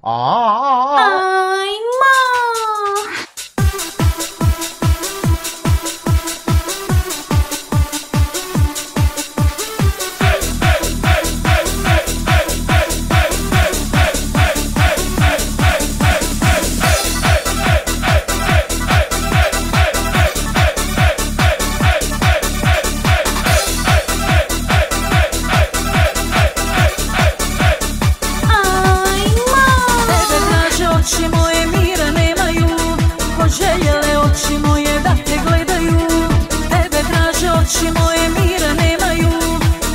啊啊啊 Željele oči moje da te gledaju? Tebe traže oči moje mira nemaju.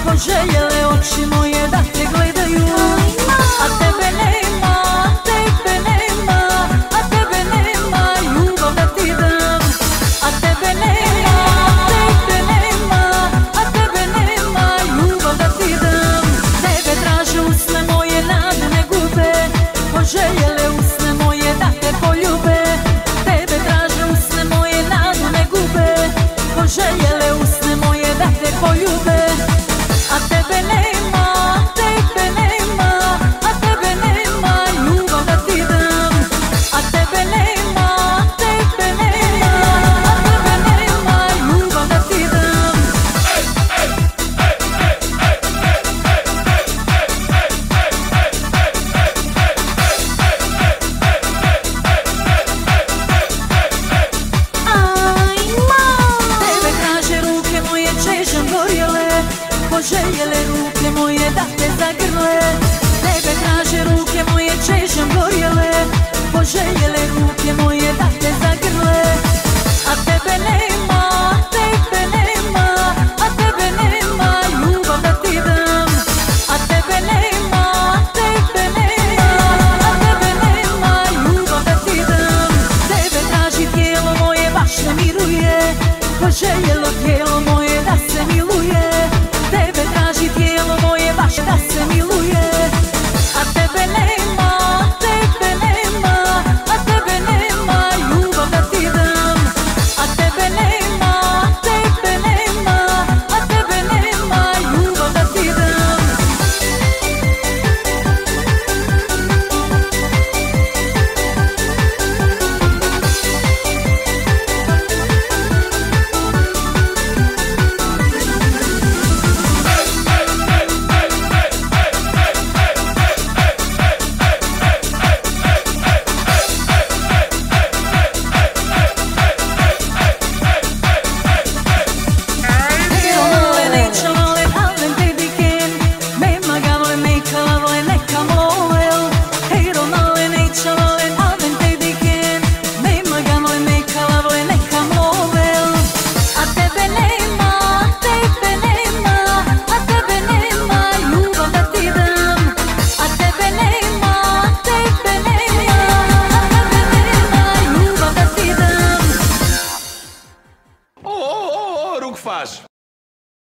Poželjele oči moje da te gledaju? A tebe nema, tebe nema A tebe nema, ljubav da ti dam. A tebe nema, tebe nema A tebe nema, ljubav da ti dam. Tebe traže usna și-mi vor ele, poșeiele faz?